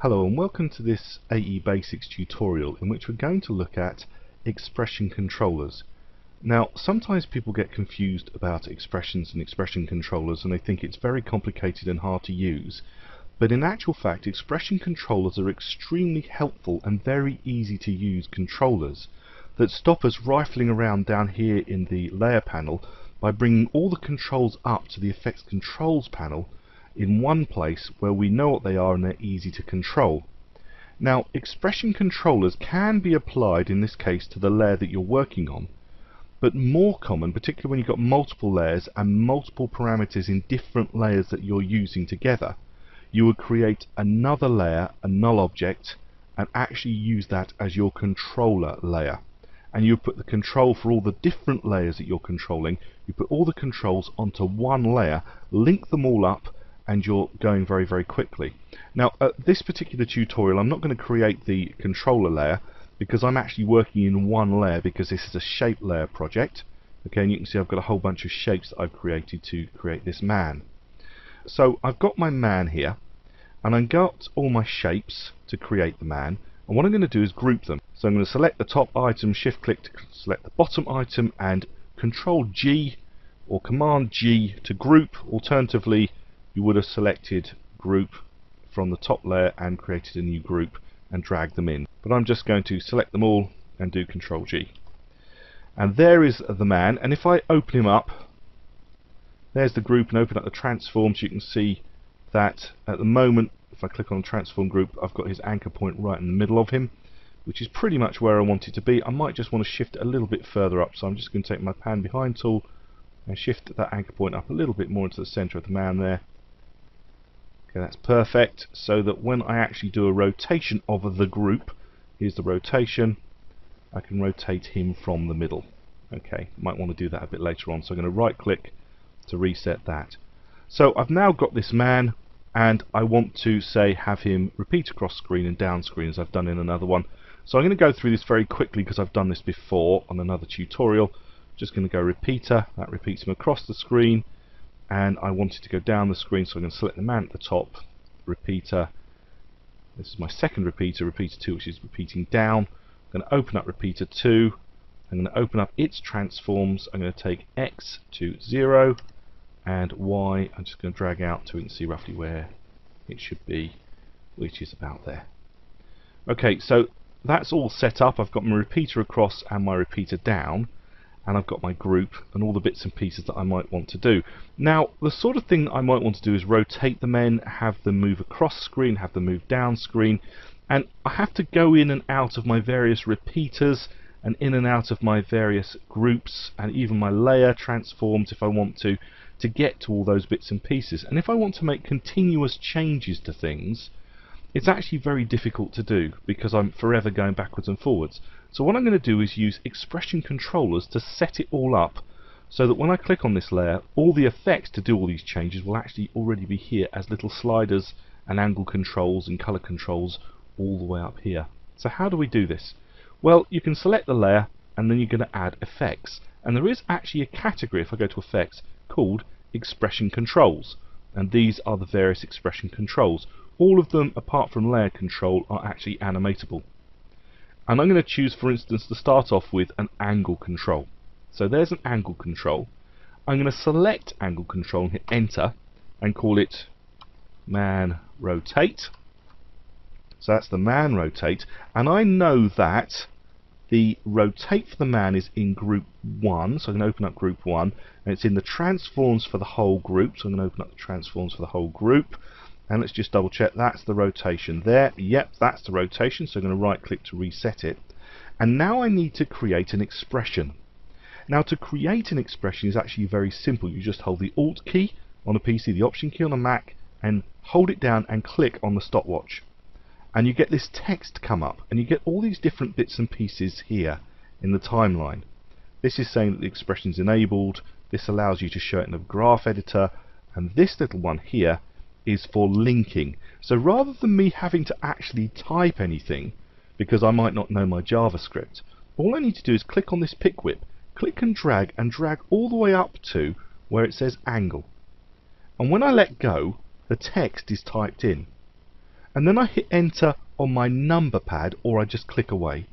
Hello and welcome to this AE Basics tutorial in which we're going to look at expression controllers. Now sometimes people get confused about expressions and expression controllers and they think it's very complicated and hard to use but in actual fact expression controllers are extremely helpful and very easy to use controllers that stop us rifling around down here in the layer panel by bringing all the controls up to the effects controls panel in one place where we know what they are and they're easy to control. Now expression controllers can be applied in this case to the layer that you're working on but more common, particularly when you've got multiple layers and multiple parameters in different layers that you're using together you would create another layer, a null object and actually use that as your controller layer and you put the control for all the different layers that you're controlling you put all the controls onto one layer link them all up and you're going very very quickly. Now at this particular tutorial I'm not going to create the controller layer because I'm actually working in one layer because this is a shape layer project okay and you can see I've got a whole bunch of shapes that I've created to create this man. So I've got my man here and I've got all my shapes to create the man and what I'm going to do is group them. So I'm going to select the top item, shift click to select the bottom item and control G or command G to group alternatively you would have selected group from the top layer and created a new group and drag them in. But I'm just going to select them all and do Control G. And there is the man, and if I open him up, there's the group and open up the transforms, you can see that at the moment, if I click on transform group, I've got his anchor point right in the middle of him, which is pretty much where I want it to be. I might just want to shift a little bit further up, so I'm just going to take my pan behind tool and shift that anchor point up a little bit more into the center of the man there Okay, that's perfect. So that when I actually do a rotation of the group, here's the rotation, I can rotate him from the middle. Okay, might want to do that a bit later on. So I'm going to right click to reset that. So I've now got this man and I want to say have him repeat across screen and down screen as I've done in another one. So I'm going to go through this very quickly because I've done this before on another tutorial. Just going to go repeater, that repeats him across the screen and I wanted to go down the screen so I'm going to select the man at the top repeater. This is my second repeater repeater 2 which is repeating down. I'm going to open up repeater 2 I'm going to open up its transforms. I'm going to take X to 0 and Y. I'm just going to drag out so we can see roughly where it should be which is about there. Okay so that's all set up. I've got my repeater across and my repeater down and I've got my group and all the bits and pieces that I might want to do. Now the sort of thing I might want to do is rotate the men, have them move across screen, have them move down screen and I have to go in and out of my various repeaters and in and out of my various groups and even my layer transforms if I want to to get to all those bits and pieces and if I want to make continuous changes to things it's actually very difficult to do because I'm forever going backwards and forwards. So what I'm going to do is use expression controllers to set it all up so that when I click on this layer all the effects to do all these changes will actually already be here as little sliders and angle controls and color controls all the way up here. So how do we do this? Well you can select the layer and then you're going to add effects and there is actually a category if I go to effects called expression controls and these are the various expression controls all of them apart from layer control are actually animatable. And I'm going to choose for instance to start off with an angle control. So there's an angle control. I'm going to select angle control and hit enter and call it man rotate. So that's the man rotate. And I know that the rotate for the man is in group 1 so I can open up group 1 and it's in the transforms for the whole group. So I'm going to open up the transforms for the whole group and let's just double check. That's the rotation there. Yep that's the rotation. So I'm going to right click to reset it. And now I need to create an expression. Now to create an expression is actually very simple. You just hold the alt key on a PC the option key on a Mac and hold it down and click on the stopwatch. And you get this text come up and you get all these different bits and pieces here in the timeline. This is saying that the expression is enabled. This allows you to show it in a graph editor. And this little one here is for linking. So rather than me having to actually type anything, because I might not know my JavaScript, all I need to do is click on this pick whip, click and drag, and drag all the way up to where it says angle. And when I let go, the text is typed in. and then I hit enter on my number pad or I just click away.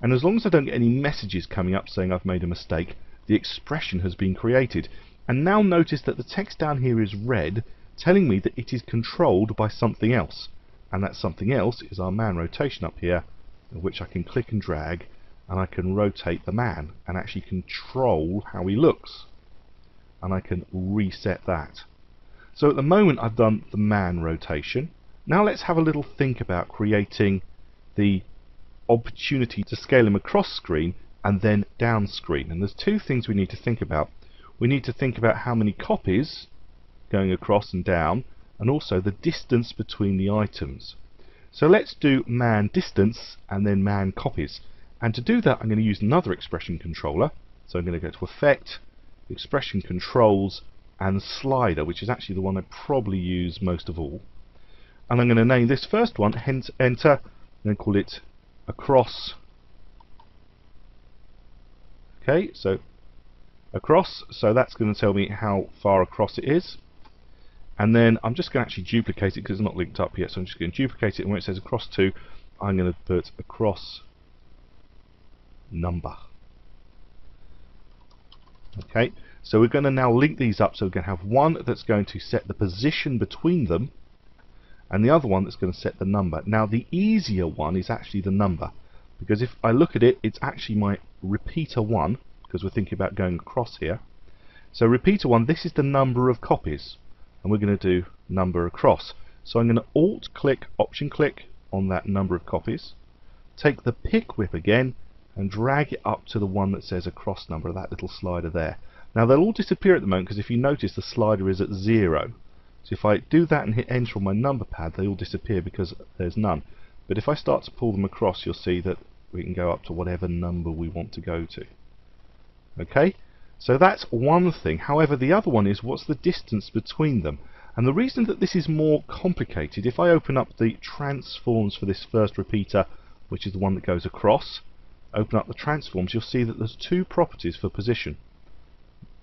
And as long as I don't get any messages coming up saying I've made a mistake, the expression has been created. And now notice that the text down here is red, telling me that it is controlled by something else. And that something else is our man rotation up here, which I can click and drag, and I can rotate the man and actually control how he looks. And I can reset that. So at the moment I've done the man rotation. Now let's have a little think about creating the opportunity to scale him across screen and then down screen. And there's two things we need to think about. We need to think about how many copies going across and down and also the distance between the items. So let's do man distance and then man copies. And to do that I'm going to use another expression controller. So I'm going to go to effect, expression controls and slider which is actually the one I probably use most of all. And I'm going to name this first one, hence enter, and then call it across okay so across so that's going to tell me how far across it is and then I'm just going to actually duplicate it because it's not linked up yet so I'm just going to duplicate it and where it says across to I'm going to put across number okay so we're going to now link these up so we're going to have one that's going to set the position between them and the other one that's going to set the number. Now the easier one is actually the number because if I look at it it's actually my repeater 1 because we're thinking about going across here. So repeater 1 this is the number of copies and we're going to do number across. So I'm going to alt click option click on that number of copies take the pick whip again and drag it up to the one that says across number that little slider there. Now they'll all disappear at the moment because if you notice the slider is at zero so if I do that and hit enter on my number pad, they all disappear because there's none. But if I start to pull them across, you'll see that we can go up to whatever number we want to go to. Okay, so that's one thing. However, the other one is what's the distance between them. And the reason that this is more complicated, if I open up the transforms for this first repeater, which is the one that goes across, open up the transforms, you'll see that there's two properties for position.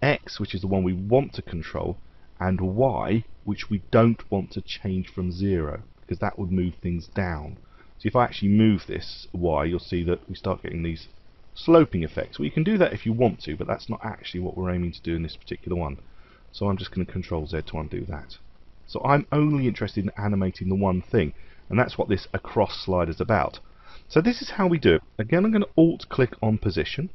X, which is the one we want to control, and y which we don't want to change from 0 because that would move things down. So if I actually move this y you'll see that we start getting these sloping effects. Well you can do that if you want to but that's not actually what we're aiming to do in this particular one. So I'm just going to control Z to undo that. So I'm only interested in animating the one thing and that's what this across slide is about. So this is how we do it. Again I'm going to alt click on position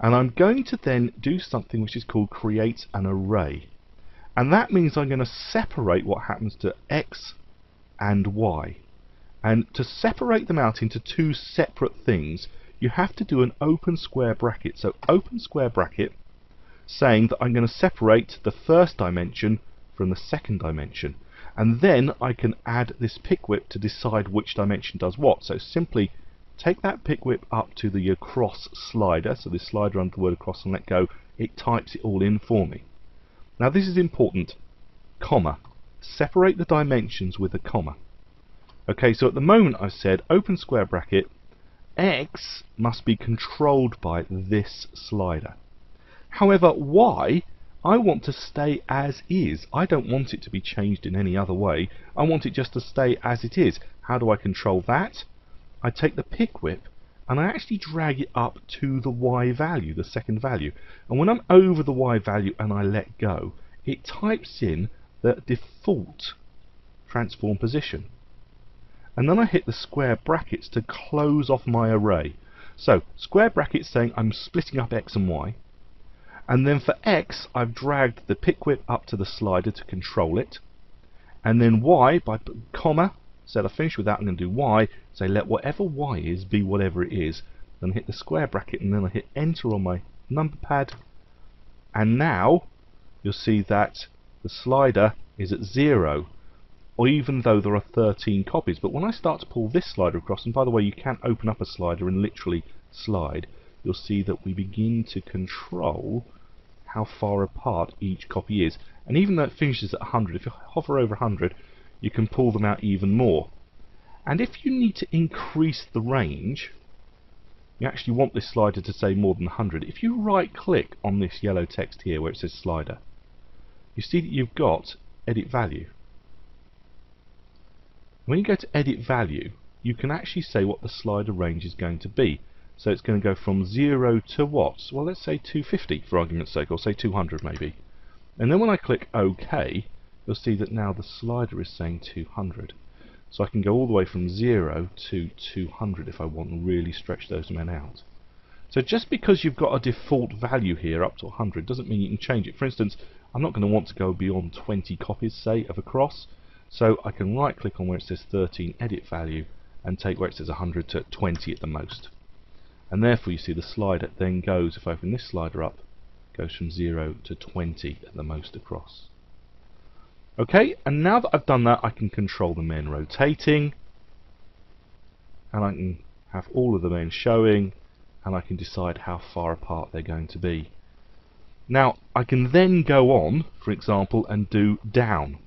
and I'm going to then do something which is called create an array and that means I'm going to separate what happens to x and y and to separate them out into two separate things you have to do an open square bracket. So open square bracket saying that I'm going to separate the first dimension from the second dimension. And then I can add this pick whip to decide which dimension does what. So simply take that pick whip up to the across slider, so this slider under the word across and let go, it types it all in for me. Now this is important, comma, separate the dimensions with a comma. Okay, so at the moment I've said open square bracket, x must be controlled by this slider. However, y, I want to stay as is. I don't want it to be changed in any other way. I want it just to stay as it is. How do I control that? I take the pick whip and I actually drag it up to the Y value, the second value. And when I'm over the Y value and I let go, it types in the default transform position. And then I hit the square brackets to close off my array. So, square brackets saying I'm splitting up X and Y. And then for X, I've dragged the pick whip up to the slider to control it. And then Y, by comma, said I finish with that, I'm going to do y, say let whatever y is be whatever it is, then hit the square bracket and then I hit enter on my number pad, and now you'll see that the slider is at zero, or even though there are 13 copies. But when I start to pull this slider across, and by the way you can open up a slider and literally slide, you'll see that we begin to control how far apart each copy is. And even though it finishes at 100, if you hover over 100, you can pull them out even more. And if you need to increase the range, you actually want this slider to say more than 100. If you right click on this yellow text here where it says slider, you see that you've got edit value. When you go to edit value, you can actually say what the slider range is going to be. So it's going to go from 0 to what? Well, let's say 250 for argument's sake, or say 200 maybe. And then when I click OK, you'll see that now the slider is saying 200. So I can go all the way from 0 to 200 if I want and really stretch those men out. So just because you've got a default value here up to 100 doesn't mean you can change it. For instance, I'm not going to want to go beyond 20 copies, say, of a cross. So I can right click on where it says 13, edit value, and take where it says 100 to 20 at the most. And therefore you see the slider then goes, if I open this slider up, goes from 0 to 20 at the most across. Okay, and now that I've done that, I can control the men rotating, and I can have all of the men showing, and I can decide how far apart they're going to be. Now, I can then go on, for example, and do down.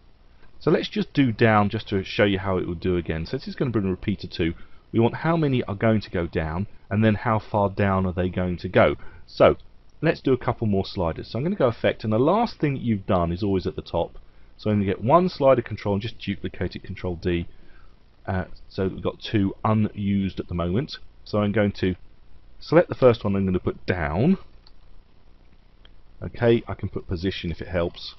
So let's just do down just to show you how it will do again. So this is going to bring a repeater to. We want how many are going to go down, and then how far down are they going to go. So let's do a couple more sliders. So I'm going to go effect, and the last thing that you've done is always at the top. So I'm going to get one slider control and just duplicate it, control D. Uh, so we've got two unused at the moment. So I'm going to select the first one I'm going to put down. Okay, I can put position if it helps.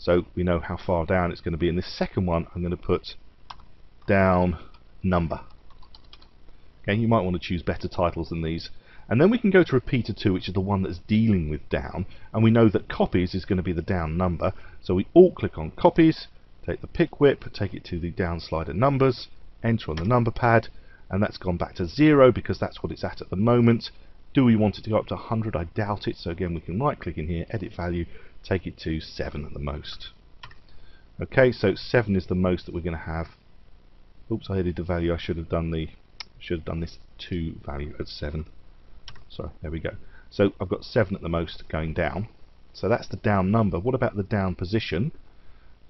So we know how far down it's going to be. In this second one I'm going to put down number. Okay, you might want to choose better titles than these. And then we can go to repeater 2, which is the one that's dealing with down. And we know that copies is going to be the down number. So we alt click on copies, take the pick whip, take it to the down slider numbers, enter on the number pad, and that's gone back to 0 because that's what it's at at the moment. Do we want it to go up to 100? I doubt it. So again, we can right click in here, edit value, take it to 7 at the most. Okay, so 7 is the most that we're going to have. Oops, I edited the value. I should have done the should have done this 2 value at 7. So there we go. So I've got 7 at the most going down. So that's the down number. What about the down position?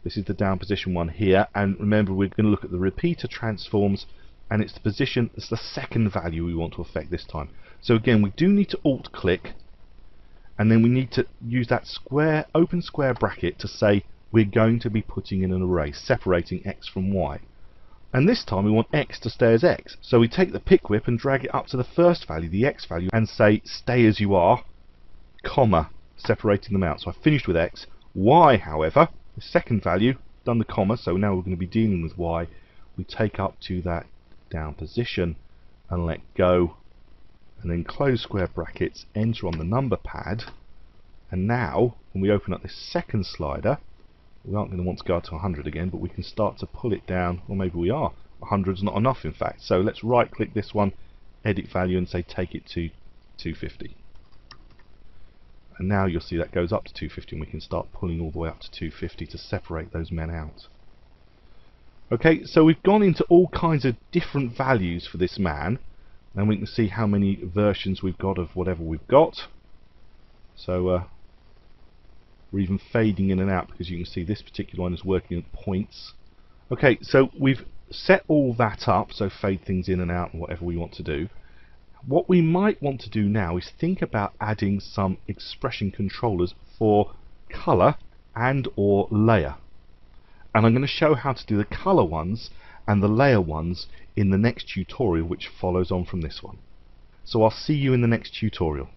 This is the down position one here. And remember, we're going to look at the repeater transforms. And it's the position, it's the second value we want to affect this time. So again, we do need to alt click. And then we need to use that square, open square bracket to say we're going to be putting in an array, separating x from y. And this time we want x to stay as x. So we take the pick whip and drag it up to the first value, the x value, and say stay as you are, comma, separating them out. So I finished with x. y, however, the second value, done the comma, so now we're going to be dealing with y. We take up to that down position and let go, and then close square brackets, enter on the number pad, and now, when we open up this second slider, we aren't going to want to go up to 100 again, but we can start to pull it down, or maybe we are. 100 is not enough, in fact. So let's right click this one, edit value, and say take it to 250. And now you'll see that goes up to 250, and we can start pulling all the way up to 250 to separate those men out. Okay, so we've gone into all kinds of different values for this man, and we can see how many versions we've got of whatever we've got. So uh, we're even fading in and out because you can see this particular one is working at points. Okay, so we've set all that up, so fade things in and out and whatever we want to do. What we might want to do now is think about adding some expression controllers for color and or layer. And I'm going to show how to do the color ones and the layer ones in the next tutorial which follows on from this one. So I'll see you in the next tutorial.